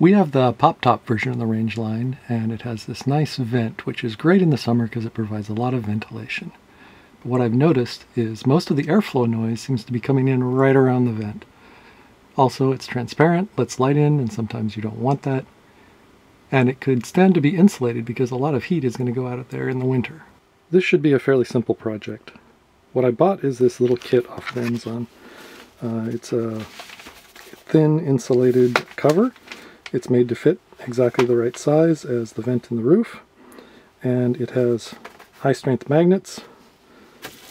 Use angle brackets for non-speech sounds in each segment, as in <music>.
We have the pop top version of the Rangeline, and it has this nice vent, which is great in the summer because it provides a lot of ventilation. But what I've noticed is most of the airflow noise seems to be coming in right around the vent. Also, it's transparent, lets light in, and sometimes you don't want that. And it could stand to be insulated because a lot of heat is going to go out of there in the winter. This should be a fairly simple project. What I bought is this little kit off of Amazon. Uh, it's a thin insulated cover. It's made to fit exactly the right size as the vent in the roof. And it has high strength magnets,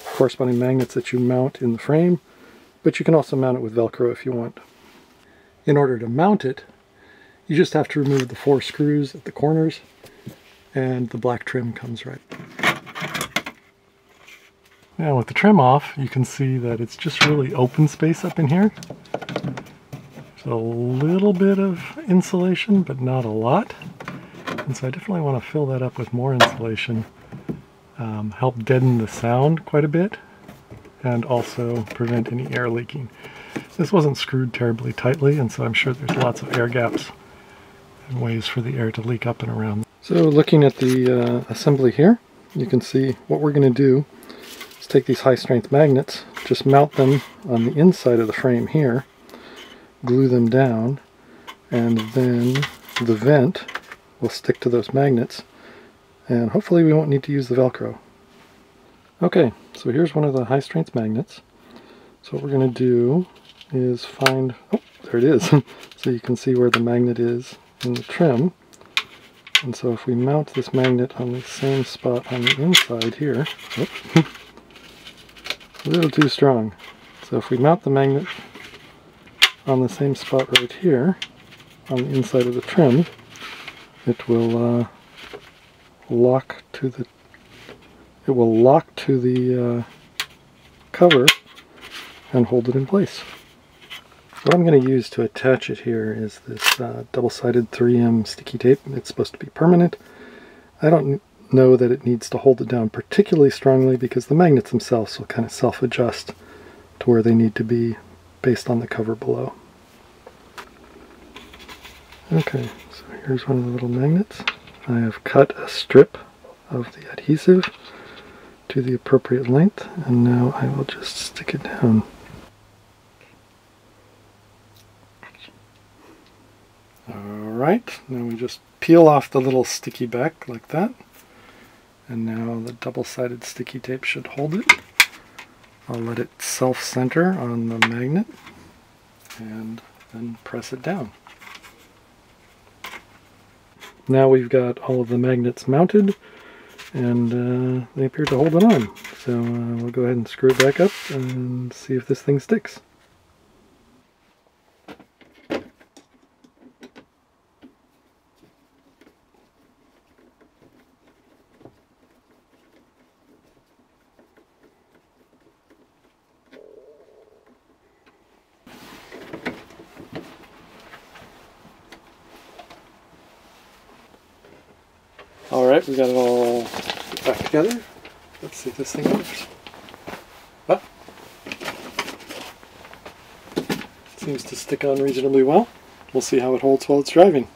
corresponding magnets that you mount in the frame, but you can also mount it with Velcro if you want. In order to mount it, you just have to remove the four screws at the corners and the black trim comes right. Now with the trim off, you can see that it's just really open space up in here. A little bit of insulation, but not a lot. And so I definitely want to fill that up with more insulation, um, help deaden the sound quite a bit, and also prevent any air leaking. This wasn't screwed terribly tightly, and so I'm sure there's lots of air gaps and ways for the air to leak up and around. So looking at the uh, assembly here, you can see what we're going to do is take these high strength magnets, just mount them on the inside of the frame here, glue them down, and then the vent will stick to those magnets, and hopefully we won't need to use the Velcro. Okay, so here's one of the high strength magnets. So what we're going to do is find, oh, there it is. <laughs> so you can see where the magnet is in the trim. And so if we mount this magnet on the same spot on the inside here, oh, <laughs> a little too strong. So if we mount the magnet on the same spot right here, on the inside of the trim, it will uh, lock to the it will lock to the uh, cover and hold it in place. What I'm going to use to attach it here is this uh, double-sided 3M sticky tape. It's supposed to be permanent. I don't know that it needs to hold it down particularly strongly because the magnets themselves will kind of self-adjust to where they need to be based on the cover below. Okay, so here's one of the little magnets. I have cut a strip of the adhesive to the appropriate length and now I will just stick it down. Alright, now we just peel off the little sticky back like that. And now the double-sided sticky tape should hold it. I'll let it self-center on the magnet and then press it down. Now we've got all of the magnets mounted and uh, they appear to hold it on. So uh, we'll go ahead and screw it back up and see if this thing sticks. Alright, we got it all back together. Let's see if this thing works. Ah. Seems to stick on reasonably well. We'll see how it holds while it's driving.